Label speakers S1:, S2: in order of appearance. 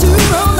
S1: to roll.